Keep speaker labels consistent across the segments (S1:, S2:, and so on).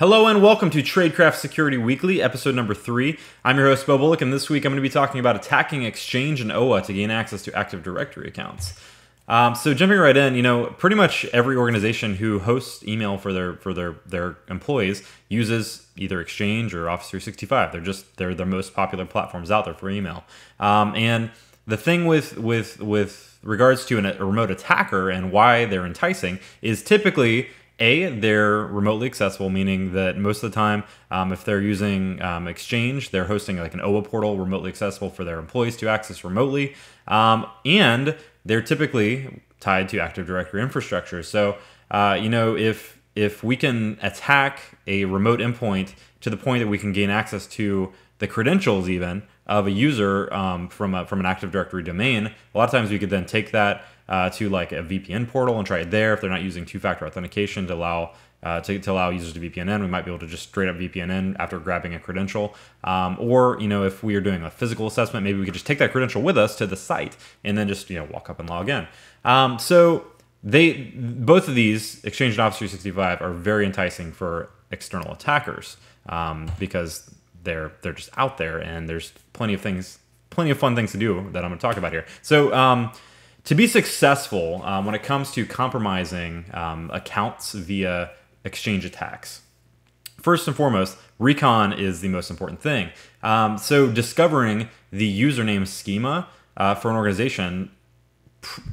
S1: Hello and welcome to Tradecraft Security Weekly, episode number three. I'm your host, Bo Bullock, and this week I'm going to be talking about attacking Exchange and OA to gain access to Active Directory accounts. Um, so jumping right in, you know, pretty much every organization who hosts email for their for their their employees uses either Exchange or Office 365. They're just they're the most popular platforms out there for email. Um, and the thing with with with regards to an, a remote attacker and why they're enticing is typically a, they're remotely accessible, meaning that most of the time, um, if they're using um, Exchange, they're hosting like an OA portal remotely accessible for their employees to access remotely. Um, and they're typically tied to Active Directory infrastructure. So, uh, you know, if if we can attack a remote endpoint to the point that we can gain access to the credentials even of a user um, from a, from an Active Directory domain, a lot of times we could then take that uh, to like a VPN portal and try it there. If they're not using two-factor authentication to allow uh, to, to, allow users to VPN in, we might be able to just straight up VPN in after grabbing a credential. Um, or you know, if we are doing a physical assessment, maybe we could just take that credential with us to the site and then just you know walk up and log in. Um, so they both of these Exchange and Office 365 are very enticing for external attackers um, because they're they're just out there and there's plenty of things, plenty of fun things to do that I'm going to talk about here. So um, to be successful um, when it comes to compromising um, accounts via exchange attacks, first and foremost, recon is the most important thing. Um, so, discovering the username schema uh, for an organization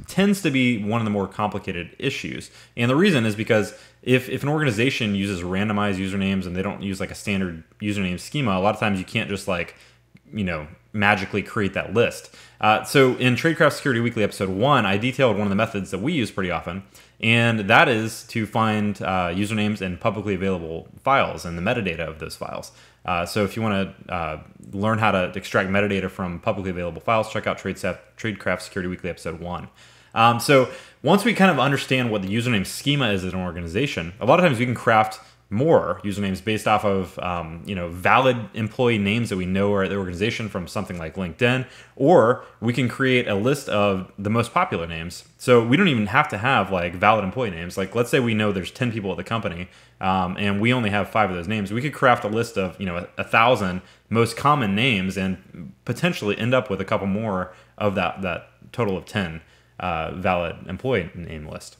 S1: tends to be one of the more complicated issues. And the reason is because if, if an organization uses randomized usernames and they don't use like a standard username schema, a lot of times you can't just like, you know, magically create that list. Uh, so in Tradecraft Security Weekly episode one, I detailed one of the methods that we use pretty often, and that is to find uh, usernames in publicly available files and the metadata of those files. Uh, so if you want to uh, learn how to extract metadata from publicly available files, check out Tradecraft Security Weekly episode one. Um, so once we kind of understand what the username schema is at an organization, a lot of times we can craft more usernames based off of um, you know valid employee names that we know are at the organization from something like LinkedIn, or we can create a list of the most popular names. So we don't even have to have like valid employee names. Like let's say we know there's 10 people at the company, um, and we only have five of those names. We could craft a list of you know a, a thousand most common names and potentially end up with a couple more of that that total of 10 uh, valid employee name list.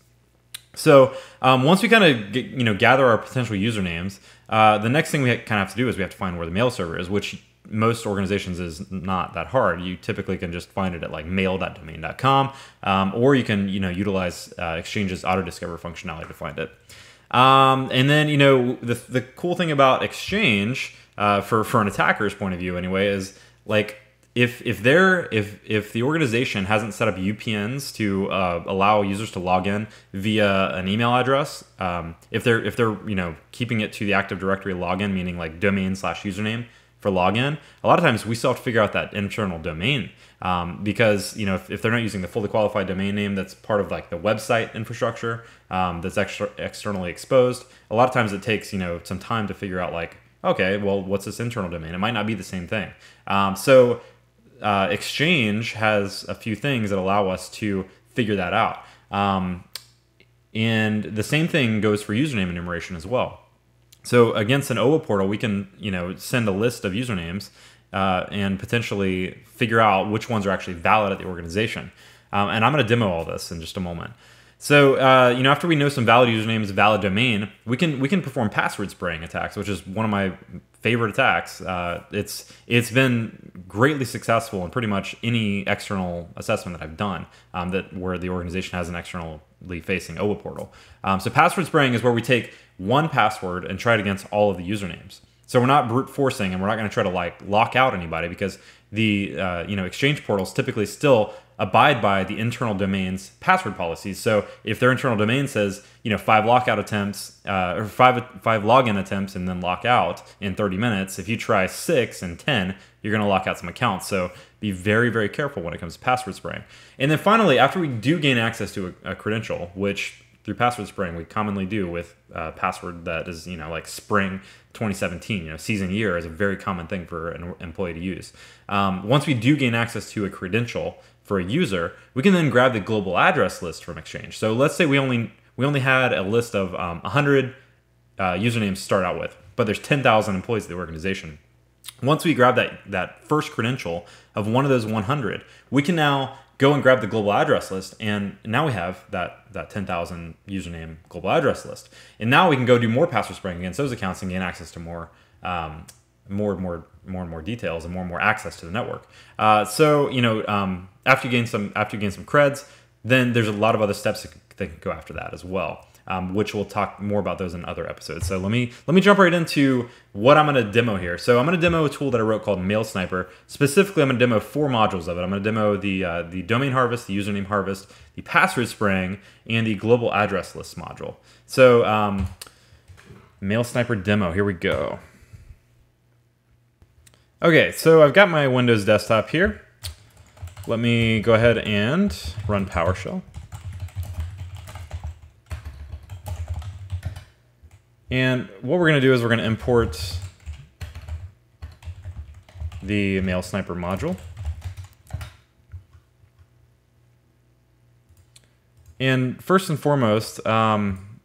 S1: So um, once we kind of you know gather our potential usernames, uh, the next thing we kind of have to do is we have to find where the mail server is, which most organizations is not that hard. You typically can just find it at like mail.domain.com, um, or you can you know utilize uh, Exchange's auto discover functionality to find it. Um, and then you know the the cool thing about Exchange uh, for for an attacker's point of view anyway is like if if they're if if the organization hasn't set up UPNs to uh, allow users to log in via an email address, um, if they're if they're you know keeping it to the Active Directory login, meaning like domain slash username for login, a lot of times we still have to figure out that internal domain um, because you know if, if, they're not using the fully qualified domain name that's part of like the website infrastructure um, that's extra, externally exposed, a lot of times it takes you know some time to figure out like okay, well what's this internal domain? It might not be the same thing. Um, so uh, Exchange has a few things that allow us to figure that out. Um, and the same thing goes for username enumeration as well. So against an OA portal, we can you know send a list of usernames uh, and potentially figure out which ones are actually valid at the organization. Um, and I'm going to demo all this in just a moment. So uh, you know, after we know some valid usernames, valid domain, we can we can perform password spraying attacks, which is one of my favorite attacks. Uh, it's it's been greatly successful in pretty much any external assessment that I've done um, that where the organization has an externally facing OA portal. Um, so password spraying is where we take one password and try it against all of the usernames. So we're not brute forcing, and we're not going to try to like lock out anybody because the uh, you know exchange portals typically still abide by the internal domain's password policies. So if their internal domain says, you know, five lockout attempts uh, or five five login attempts and then lock out in 30 minutes, if you try six and 10, you're going to lock out some accounts. So be very very careful when it comes to password spraying. And then finally, after we do gain access to a, a credential, which through password spraying we commonly do with a password that is you know like spring 2017 you know season year is a very common thing for an employee to use um, once we do gain access to a credential for a user, we can then grab the global address list from Exchange. So let's say we only we only had a list of um, 100 uh, usernames to start out with, but there's 10,000 employees of the organization. Once we grab that, that first credential of one of those 100, we can now go and grab the global address list and now we have that that 10,000 username global address list. And now we can go do more password spraying against those accounts and gain access to more um, more and more more and more details and more and more access to the network. Uh, so you know um, after you gain some after you gain some creds then there's a lot of other steps that can go after that as well um, which we'll talk more about those in other episodes. So let me let me jump right into what I'm going to demo here. So I'm going to demo a tool that I wrote called Mail Sniper. Specifically, I'm going to demo four modules of it. I'm going to demo the uh, the domain harvest, the username harvest, the password spraying, and the global address list module. So um, Mail Sniper demo. Here we go. Okay, so I've got my Windows desktop here. Let me go ahead and run PowerShell. And what we're going to do is we're going to import the Mail Sniper module. And first and foremost, um,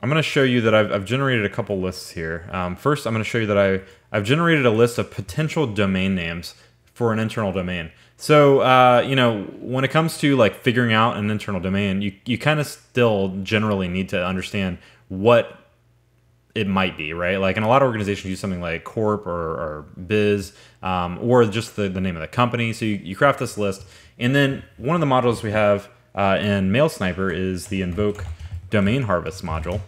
S1: I'm going to show you that I've, I've, generated a couple lists here. Um, first, I'm going to show you that I, I've generated a list of potential domain names for an internal domain. So, uh, you know, when it comes to like figuring out an internal domain, you, you kind of still generally need to understand what it might be right? Like and a lot of organizations use something like corp or, or biz um, or just the, the name of the company. So you, you craft this list. And then one of the modules we have uh, in mail sniper is the invoke domain harvest module.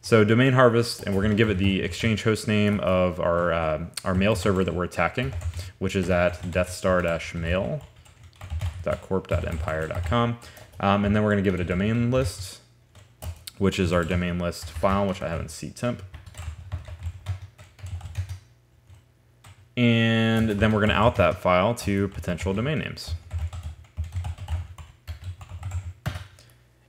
S1: So domain harvest and we're going to give it the exchange host name of our uh, our mail server that we're attacking which is at deathstar-mail.corp.empire.com um, and then we're going to give it a domain list which is our domain list file, which I have in ctemp. And then we're going to out that file to potential domain names.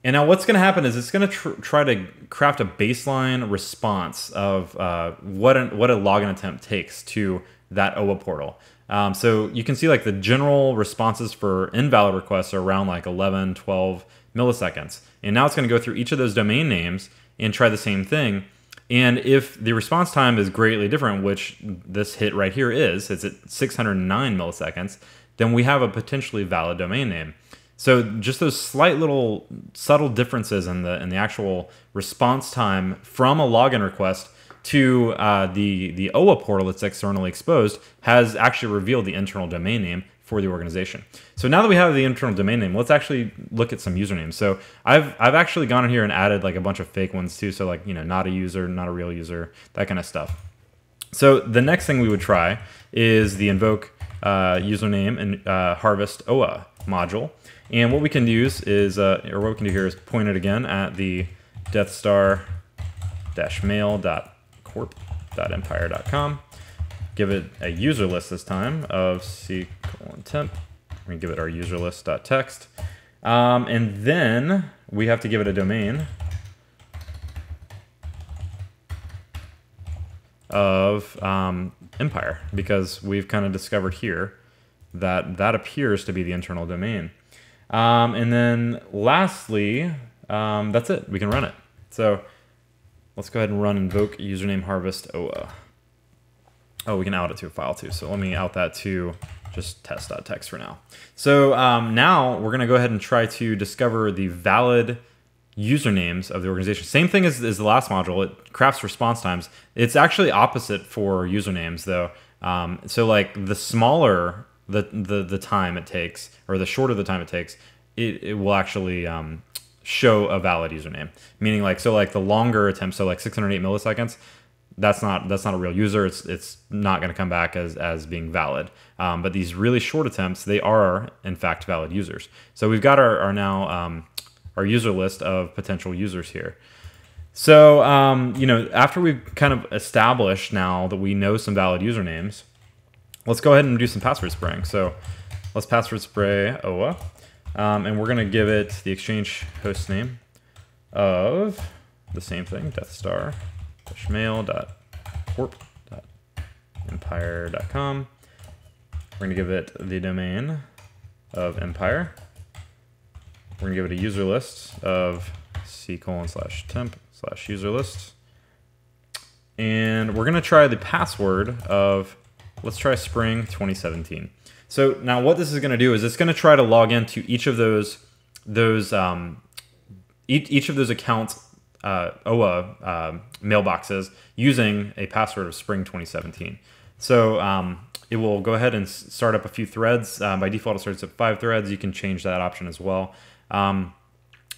S1: And now what's going to happen is it's going to tr try to craft a baseline response of uh, what, an, what a login attempt takes to that OA portal. Um, so you can see like the general responses for invalid requests are around like 11, 12 milliseconds. And now it's going to go through each of those domain names and try the same thing. And if the response time is greatly different, which this hit right here is, it's at 609 milliseconds, then we have a potentially valid domain name. So just those slight little subtle differences in the in the actual response time from a login request to uh, the the OA portal that's externally exposed has actually revealed the internal domain name for the organization. So now that we have the internal domain name, let's actually look at some usernames. So I've I've actually gone in here and added like a bunch of fake ones too. So like you know not a user, not a real user, that kind of stuff. So the next thing we would try is the invoke uh, username and uh, harvest OA module. And what we can use is, uh, or what we can do here is point it again at the deathstar-mail.corp.empire.com give it a user list this time of c colon temp. To give it our user. Um, and then we have to give it a domain of um, Empire because we've kind of discovered here that that appears to be the internal domain. Um, and then lastly, um, that's it. We can run it. So let's go ahead and run invoke username harvest OA. Oh, we can out it to a file too. So let me out that to just test.txt for now. So um, now we're going to go ahead and try to discover the valid usernames of the organization. Same thing as, as the last module. It crafts response times. It's actually opposite for usernames though. Um, so like the smaller the, the the time it takes, or the shorter the time it takes, it, it will actually um, show a valid username. Meaning like so like the longer attempt, so like 608 milliseconds, that's not that's not a real user. It's it's not going to come back as as being valid. Um, but these really short attempts, they are in fact valid users. So we've got our, our now um, our user list of potential users here. So um, you know after we've kind of established now that we know some valid usernames, let's go ahead and do some password spraying. So let's password spray OA, um, and we're going to give it the exchange host name of the same thing, Death Star mail.corp.empire.com. We're going to give it the domain of empire. We're going to give it a user list of c colon slash temp slash user list. and we're gonna try the password of, let's try spring 2017. So now what this is gonna do is it's gonna try to log into each of those, those um, each, each of those accounts uh, OA uh, mailboxes using a password of spring 2017. So um, it will go ahead and start up a few threads. Uh, by default, it starts at five threads. You can change that option as well. Um,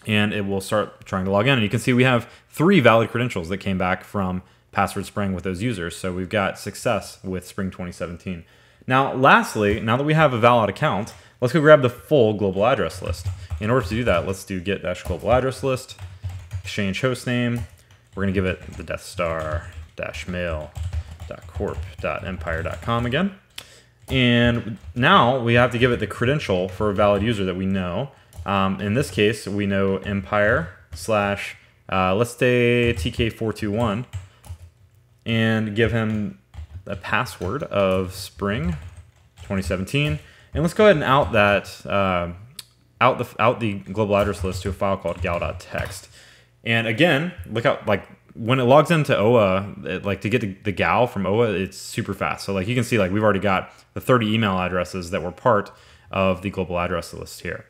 S1: and it will start trying to log in. And you can see we have three valid credentials that came back from Password Spring with those users. So we've got success with Spring 2017. Now, lastly, now that we have a valid account, let's go grab the full global address list. In order to do that, let's do get dash global address list, exchange hostname. We're going to give it the Death Star dash mail corp.empire.com again. And now we have to give it the credential for a valid user that we know. Um, in this case, we know empire slash, uh, let's say TK421, and give him a password of spring 2017. And let's go ahead and out that, uh, out the out the global address list to a file called gal.txt. And again, look out like when it logs into OA, it, like to get the, the gal from OA, it's super fast. So like you can see, like we've already got the 30 email addresses that were part of the global address list here.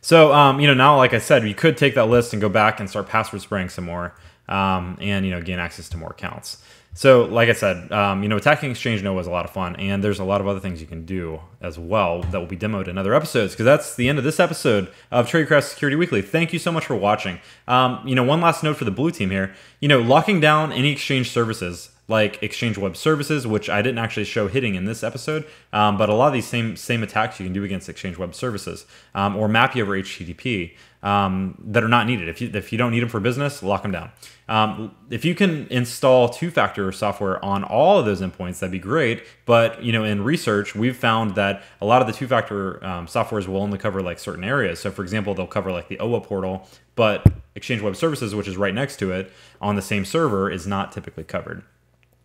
S1: So um, you know now, like I said, we could take that list and go back and start password spraying some more, um, and you know gain access to more accounts. So, like I said, um, you know, attacking Exchange Nova is a lot of fun, and there's a lot of other things you can do as well that will be demoed in other episodes. Because that's the end of this episode of Tradecraft Security Weekly. Thank you so much for watching. Um, you know, one last note for the blue team here. You know, locking down any Exchange services like Exchange Web Services, which I didn't actually show hitting in this episode, um, but a lot of these same same attacks you can do against Exchange Web Services um, or MAPI over HTTP um, that are not needed. If you if you don't need them for business, lock them down. Um, if you can install two-factor software on all of those endpoints, that'd be great. But you know, in research, we've found that a lot of the two-factor um, softwares will only cover like certain areas. So, for example, they'll cover like the OWA portal, but Exchange Web Services, which is right next to it on the same server, is not typically covered.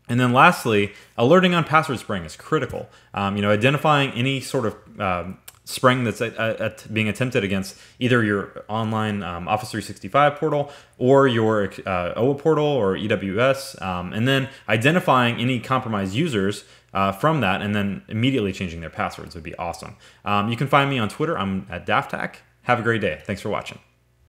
S1: And then lastly, alerting on password spraying is critical. Um, you know, identifying any sort of um, spraying that's at, at being attempted against either your online um, Office 365 portal or your uh, OA portal or EWS, um, and then identifying any compromised users uh, from that, and then immediately changing their passwords would be awesome. Um, you can find me on Twitter. I'm at DaftHack. Have a great day. Thanks for watching.